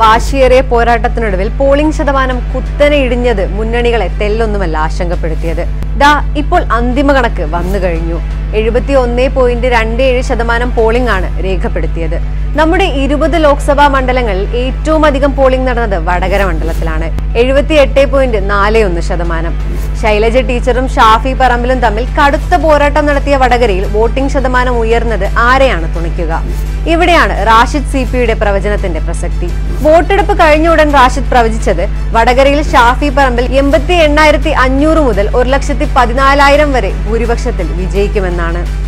വാശിയേറിയ പോരാട്ടത്തിനൊടുവിൽ പോളിംഗ് ശതമാനം കുത്തനെ ഇടിഞ്ഞത് മുന്നണികളെ തെല്ലൊന്നുമല്ല ആശങ്കപ്പെടുത്തിയത്. ദാ ഇപ്പോൾ അന്തിമ കണക്ക് വന്നു കഴിഞ്ഞു. എഴുപത്തി ഒന്ന് പോയിന്റ് രണ്ട് ഏഴ് ശതമാനം പോളിംഗ് ആണ് രേഖപ്പെടുത്തിയത്. നമ്മുടെ ഇരുപത് ലോക്സഭാ മണ്ഡലങ്ങളിൽ ഏറ്റവും അധികം പോളിംഗ് നടന്നത് വടകര മണ്ഡലത്തിലാണ്. എഴുപത്തി എട്ട് പോയിന്റ് നാല് ഒന്ന് ശതമാനം. ശൈലജ ടീച്ചറും ഷാഫി പറമ്പിലും തമ്മിൽ കടുത്ത പോരാട്ടം നടത്തിയ വടകരയിൽ വോട്ടിംഗ് ശതമാനം ഉയർന്നത് ആരെയാണ് തുണയ്ക്കുക? ഇവിടെയാണ് റാഷിദ് സി പിയുടെ പ്രവചനത്തിന്റെ പ്രസക്തി. വോട്ടെടുപ്പ് കഴിഞ്ഞ ഉടൻ റാഷിദ് പ്രവചിച്ചത് വടകരയിൽ ഷാഫി പറമ്പിൽ എൺപത്തി എണ്ണായിരത്തി അഞ്ഞൂറ് മുതൽ ഒരു ലക്ഷത്തി പതിനാലായിരം വരെ ഭൂരിപക്ഷത്തിൽ വിജയിക്കുമെന്നാണ്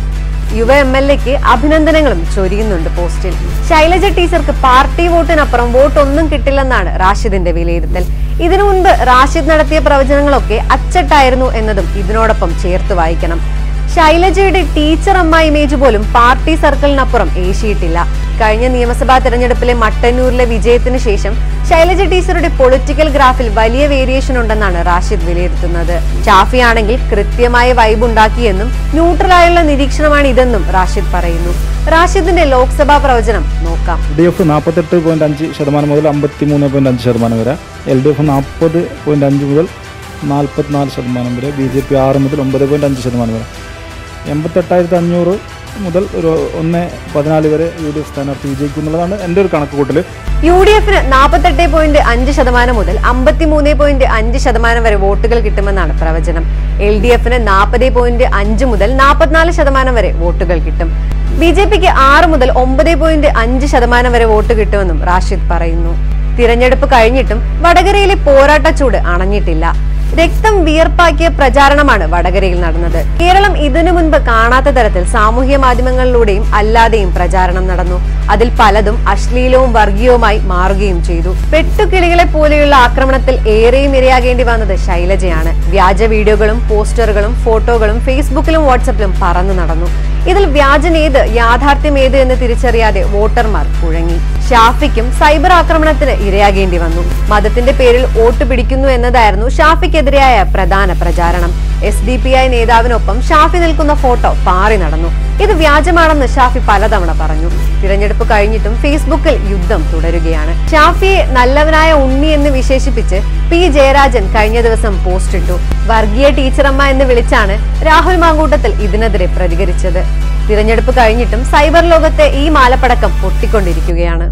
യുവ എം എൽ എക്ക് അഭിനന്ദനങ്ങളും ചൊരിയുന്നുണ്ട് പോസ്റ്റിൽ. ശൈലജ ടീച്ചർക്ക് പാർട്ടി വോട്ടിനപ്പുറം വോട്ടൊന്നും കിട്ടില്ലെന്നാണ് റാഷിദിന്റെ വിലയിരുത്തൽ. ഇതിനു മുൻപ് റാഷിദ് നടത്തിയ പ്രവചനങ്ങളൊക്കെ അച്ചട്ടായിരുന്നു എന്നതും ഇതിനോടൊപ്പം ചേർത്ത് വായിക്കണം. ശൈലജയുടെ ടീച്ചർ അമ്മ ഇമേജ് പോലും പാർട്ടി സർക്കിളിനപ്പുറം ഏശിയിട്ടില്ല. കഴിഞ്ഞ നിയമസഭാ തെരഞ്ഞെടുപ്പിലെ മട്ടന്നൂരിലെ വിജയത്തിന് ശേഷം ശൈലജ ടീച്ചറുടെ പൊളിറ്റിക്കൽ ഗ്രാഫിൽ വലിയ വേരിയേഷൻ ഉണ്ടെന്നാണ് റാഷിദ് വിലയിരുത്തുന്നത്. ഷാഫി ആണെങ്കിൽ കൃത്യമായ വൈബ് ഉണ്ടാക്കിയെന്നും ന്യൂട്രലായുള്ള നിരീക്ഷണമാണ് ഇതെന്നും റാഷിദ് പറയുന്നു. റാഷിദിന്റെ ലോക്സഭാ പ്രവചനം നോക്കാം. ഡി എഫ് നാൽപ്പത്തെട്ട് പോയിന്റ് അഞ്ച് ശതമാനം മുതൽ അമ്പത്തി മൂന്ന് പോയിന്റ് അഞ്ച് ശതമാനം വരെ എൽ ഡി എഫ് നാൽപ്പത് പോയിന്റ് അഞ്ച് മുതൽ നാൽപ്പത്തിനാല് ശതമാനം വരെ ബി ജെ പി ആറ് മുതൽ ഒമ്പത് പോയിന്റ് അഞ്ച് ശതമാനം വരെ. എൺപത്തെട്ടായിരത്തി അഞ്ഞൂറ് മുതൽ ഒരു ഒന്ന് പതിനാല് വരെ യു ഡി എഫ് സ്ഥാനാർത്ഥി വിജയിക്കും എന്നുള്ളതാണ് എന്റെ ഒരു കണക്ക് കൂട്ടൽ യു ഡി എഫിന് നാൽപ്പത്തെട്ട് പോയിന്റ് അഞ്ച് ശതമാനം മുതൽ അമ്പത്തിമൂന്ന് പോയിന്റ് അഞ്ച് ശതമാനം വരെ വോട്ടുകൾ കിട്ടുമെന്നാണ് പ്രവചനം. എൽ ഡി എഫിന് നാൽപ്പത് പോയിന്റ് അഞ്ച് മുതൽ നാൽപ്പത്തിനാല് ശതമാനം വരെ വോട്ടുകൾ കിട്ടും. ബി ജെ പിക്ക് ആറ് മുതൽ ഒമ്പത് പോയിന്റ് അഞ്ച് ശതമാനം വരെ വോട്ട് കിട്ടുമെന്നും റാഷിദ് പറയുന്നു. തിരഞ്ഞെടുപ്പ് കഴിഞ്ഞിട്ടും വടകരയിലെ പോരാട്ട ചൂട് അണഞ്ഞിട്ടില്ല. രക്തം വിയർപ്പാക്കിയ പ്രചാരണമാണ് വടകരയിൽ നടന്നത്. കേരളം ഇതിനു മുൻപ് കാണാത്ത തരത്തിൽ സാമൂഹ്യ മാധ്യമങ്ങളിലൂടെയും അല്ലാതെയും പ്രചാരണം നടന്നു. അതിൽ പലതും അശ്ലീലവും വർഗീയവുമായി മാറുകയും ചെയ്തു. പെട്ടുകിളികളെ പോലെയുള്ള ആക്രമണത്തിൽ ഏറെയും ഇരയാകേണ്ടി വന്നത് ശൈലജയാണ്. വ്യാജ വീഡിയോകളും പോസ്റ്ററുകളും ഫോട്ടോകളും ഫേസ്ബുക്കിലും വാട്സപ്പിലും പറന്നു നടന്നു. ഇതിൽ വ്യാജനേത് യാഥാർത്ഥ്യമേത് എന്ന് തിരിച്ചറിയാതെ വോട്ടർമാർ കുഴങ്ങി. ഷാഫിക്കും സൈബർ ആക്രമണത്തിന് ഇരയാകേണ്ടി വന്നു. മതത്തിന്റെ പേരിൽ വോട്ട് പിടിക്കുന്നു എന്നതായിരുന്നു ഷാഫിക്കെതിരായ പ്രധാന പ്രചാരണം. എസ് ഡി പി ഐ നേതാവിനൊപ്പം ഷാഫി നിൽക്കുന്ന ഫോട്ടോ പാറി നടന്നു. ഇത് വ്യാജമാണെന്ന് ഷാഫി പലതവണ പറഞ്ഞു. തിരഞ്ഞെടുപ്പ് കഴിഞ്ഞിട്ടും ഫേസ്ബുക്കിൽ യുദ്ധം തുടരുകയാണ്. ഷാഫിയെ നല്ലവനായ ഉണ്ണി എന്ന് വിശേഷിപ്പിച്ച് പി ജയരാജൻ കഴിഞ്ഞ ദിവസം പോസ്റ്റ് ഇട്ടു. വർഗീയ ടീച്ചറമ്മ എന്ന് വിളിച്ചാണ് രാഹുൽ മാങ്കൂട്ടത്തിൽ ഇതിനെതിരെ പ്രതികരിച്ചത്. തിരഞ്ഞെടുപ്പ് കഴിഞ്ഞിട്ടും സൈബർ ലോകത്തെ ഈ മാലപ്പടക്കം പൊട്ടിക്കൊണ്ടിരിക്കുകയാണ്.